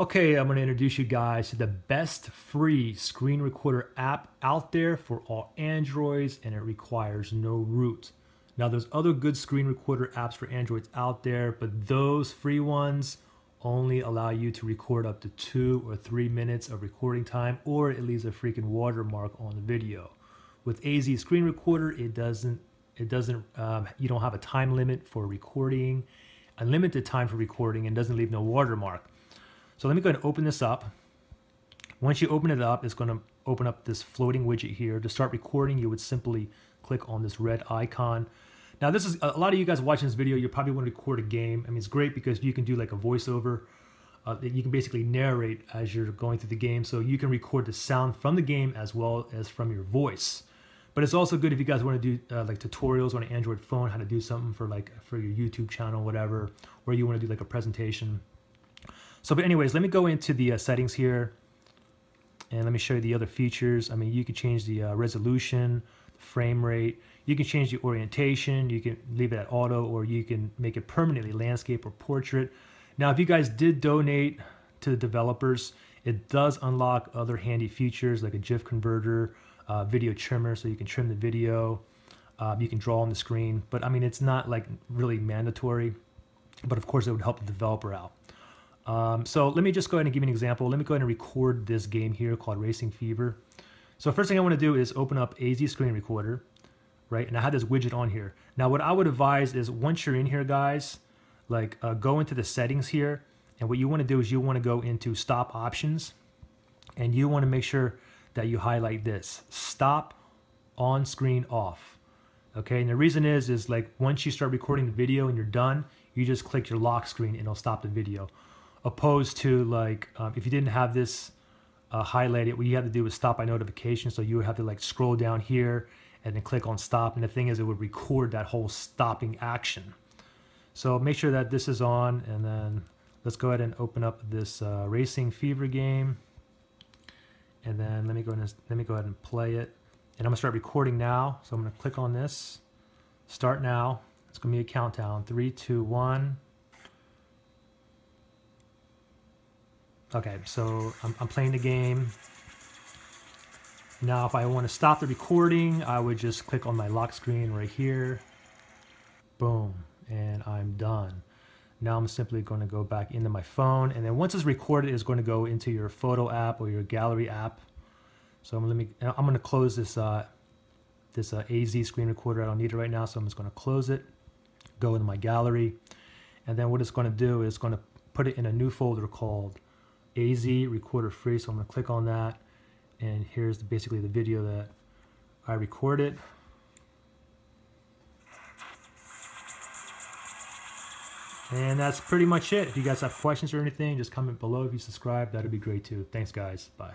Okay, I'm going to introduce you guys to the best free screen recorder app out there for all Androids and it requires no root. Now there's other good screen recorder apps for Androids out there, but those free ones only allow you to record up to two or three minutes of recording time or it leaves a freaking watermark on the video. With AZ Screen Recorder, it doesn't, it doesn't, um, you don't have a time limit for recording, unlimited time for recording and doesn't leave no watermark. So let me go ahead and open this up. Once you open it up, it's going to open up this floating widget here. To start recording, you would simply click on this red icon. Now this is, a lot of you guys watching this video, you probably want to record a game. I mean, it's great because you can do like a voiceover. Uh, you can basically narrate as you're going through the game. So you can record the sound from the game as well as from your voice. But it's also good if you guys want to do uh, like tutorials on an Android phone, how to do something for like for your YouTube channel, whatever, or you want to do like a presentation. So, but anyways, let me go into the uh, settings here and let me show you the other features. I mean, you can change the uh, resolution, frame rate, you can change the orientation, you can leave it at auto, or you can make it permanently landscape or portrait. Now, if you guys did donate to the developers, it does unlock other handy features like a GIF converter, uh, video trimmer, so you can trim the video. Uh, you can draw on the screen, but I mean, it's not like really mandatory, but of course it would help the developer out. Um, so let me just go ahead and give you an example. Let me go ahead and record this game here called Racing Fever. So first thing I want to do is open up AZ Screen Recorder, right? And I have this widget on here. Now what I would advise is once you're in here, guys, like uh, go into the settings here. And what you want to do is you want to go into stop options and you want to make sure that you highlight this stop on screen off. Okay, and the reason is, is like once you start recording the video and you're done, you just click your lock screen and it'll stop the video opposed to like um, if you didn't have this uh, highlighted, what you have to do is stop by notification. So you would have to like scroll down here and then click on stop. And the thing is, it would record that whole stopping action. So make sure that this is on, and then let's go ahead and open up this uh, Racing Fever game. And then let me go and let me go ahead and play it. And I'm gonna start recording now. So I'm gonna click on this, start now. It's gonna be a countdown: three, two, one. Okay, so I'm, I'm playing the game. Now, if I want to stop the recording, I would just click on my lock screen right here. Boom, and I'm done. Now I'm simply going to go back into my phone, and then once it's recorded, it's going to go into your photo app or your gallery app. So I'm, let me, I'm going to close this uh, this uh, AZ screen recorder. I don't need it right now, so I'm just going to close it. Go into my gallery, and then what it's going to do is going to put it in a new folder called AZ recorder free. So I'm going to click on that. And here's the, basically the video that I recorded. And that's pretty much it. If you guys have questions or anything, just comment below. If you subscribe, that'd be great too. Thanks, guys. Bye.